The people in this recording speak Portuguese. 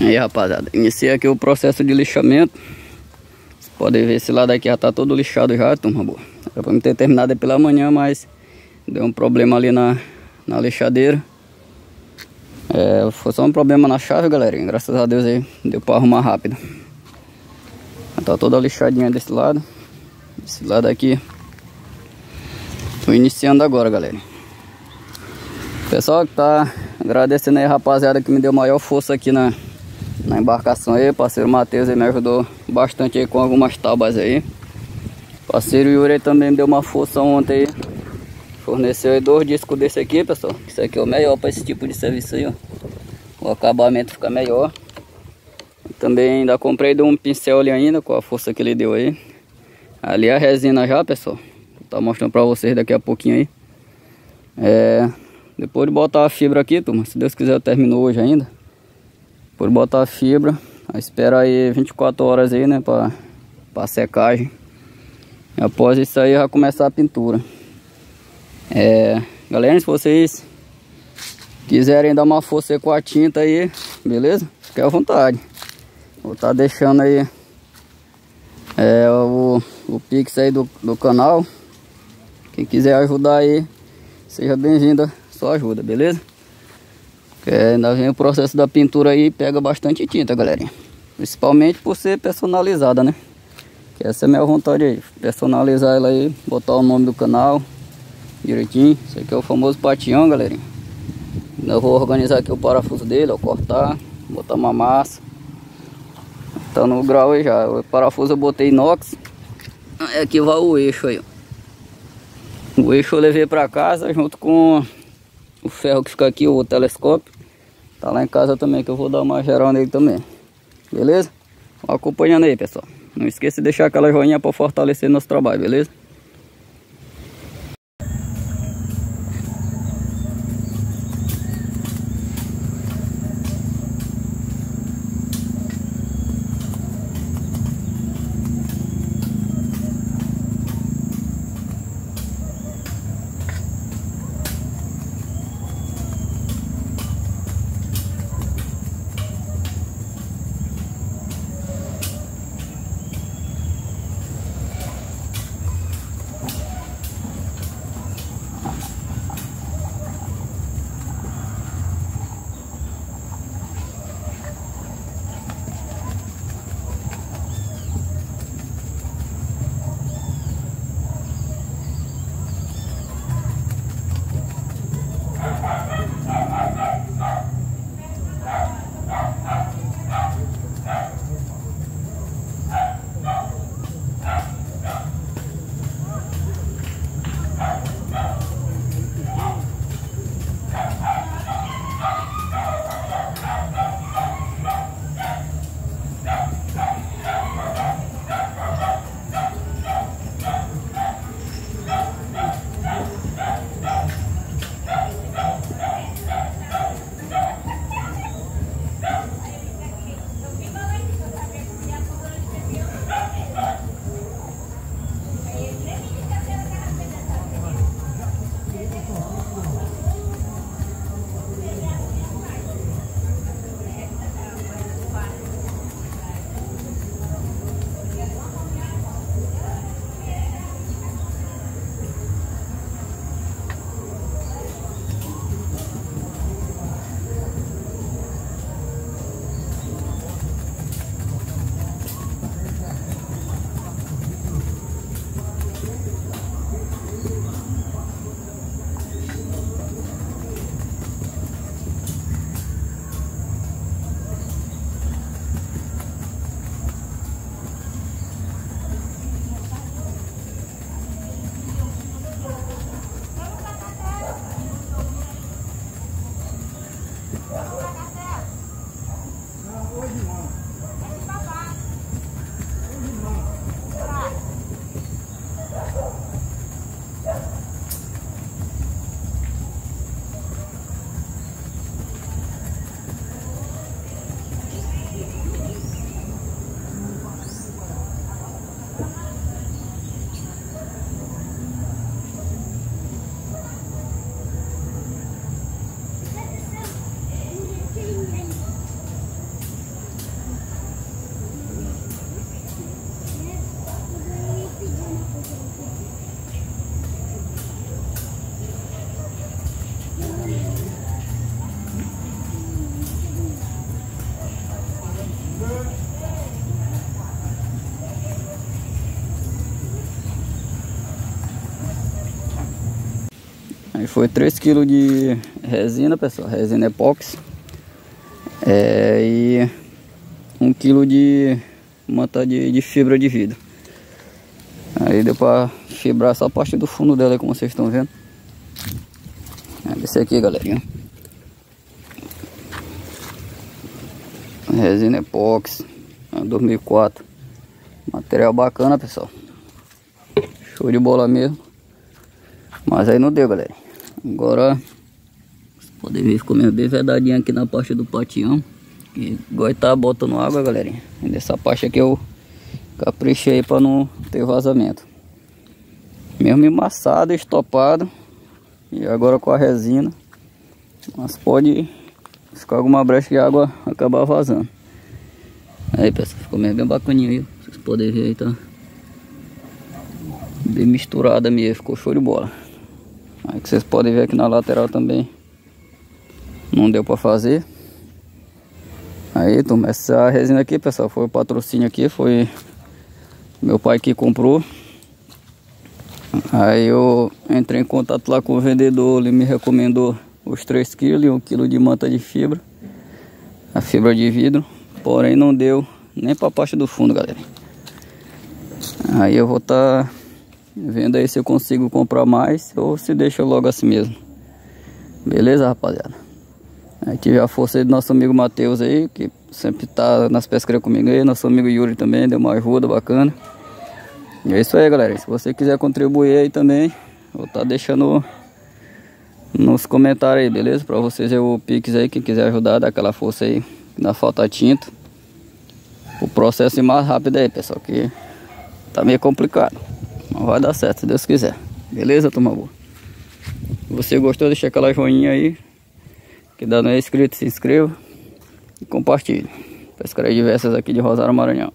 Aí rapaziada, iniciei aqui o processo de lixamento. Vocês podem ver esse lado aqui já tá todo lixado já, turma boa. Era pra me ter terminado pela manhã, mas Deu um problema ali na, na lixadeira. É, Foi só um problema na chave, galerinha. Graças a Deus aí, deu pra arrumar rápido. Tá toda lixadinha desse lado. Esse lado aqui Tô iniciando agora, galera. Pessoal que tá agradecendo aí, rapaziada, que me deu maior força aqui na, na embarcação aí. Parceiro Matheus me ajudou bastante aí com algumas tábuas aí. Parceiro Yuri também me deu uma força ontem aí. Forneceu aí dois discos desse aqui, pessoal. Isso aqui é o melhor para esse tipo de serviço aí, ó. O acabamento fica melhor. Também ainda comprei de um pincel ali ainda, com a força que ele deu aí. Ali a resina já, pessoal. Vou tá mostrando para vocês daqui a pouquinho aí. É, depois de botar a fibra aqui, turma, se Deus quiser eu termino hoje ainda. De botar a fibra, espera aí 24 horas aí, né, pra, pra secagem. E após isso aí já começar a pintura. É, galera, se vocês quiserem dar uma força com a tinta aí, beleza? Fique à vontade. Vou estar tá deixando aí é, o, o pix aí do, do canal. Quem quiser ajudar aí, seja bem-vindo sua ajuda, beleza? Porque ainda vem o processo da pintura aí pega bastante tinta, galerinha. Principalmente por ser personalizada, né? Que essa é a minha vontade aí, personalizar ela aí, botar o nome do canal direitinho. Esse aqui é o famoso patião, galerinha. Eu vou organizar aqui o parafuso dele, ó, cortar, botar uma massa. Tá no grau aí já. O parafuso eu botei inox. Aqui vai o eixo aí. O eixo eu levei pra casa junto com o ferro que fica aqui, o telescópio. Tá lá em casa também, que eu vou dar uma geral nele também. Beleza? Acompanhando aí, pessoal. Não esqueça de deixar aquela joinha para fortalecer nosso trabalho, beleza? Foi 3 kg de resina, pessoal, resina epóxi. É, e 1 kg de manta de, de fibra de vidro. Aí deu pra fibrar essa parte do fundo dela, como vocês estão vendo. É esse aqui, galerinha. Resina epóxi, 2004. Material bacana, pessoal. Show de bola mesmo. Mas aí não deu, galera. Agora, vocês podem ver, ficou bem vedadinho aqui na parte do patião. E igual tá botando água, galerinha. E nessa parte aqui eu caprichei para não ter vazamento. Mesmo embaçado, estopado. E agora com a resina. Mas pode ficar alguma brecha de água acabar vazando. Aí pessoal, ficou mesmo bem bacaninho aí. Vocês podem ver aí, tá? Bem misturada mesmo, ficou show de bola. Que vocês podem ver aqui na lateral também. Não deu para fazer. Aí, turma, essa resina aqui, pessoal, foi o patrocínio aqui, foi meu pai que comprou. Aí eu entrei em contato lá com o vendedor, ele me recomendou os 3 kg e 1 kg de manta de fibra. A fibra de vidro, porém não deu nem para a parte do fundo, galera. Aí eu vou estar tá vendo aí se eu consigo comprar mais ou se deixa logo assim mesmo. Beleza, rapaziada? Aí tive a força do nosso amigo Matheus aí, que sempre tá nas pescarias comigo aí. Nosso amigo Yuri também, deu uma ajuda bacana. E é isso aí, galera. Se você quiser contribuir aí também, vou tá deixando nos comentários aí, beleza? Pra vocês aí o Pix aí, quem quiser ajudar, dá aquela força aí, dá falta tinta. O processo é mais rápido aí, pessoal, que tá meio complicado. Mas vai dar certo, se Deus quiser. Beleza, turma boa? Se você gostou, deixa aquela joinha aí. Que ainda não é inscrito, se inscreva. E compartilhe. Pescaria diversas aqui de Rosário Maranhão.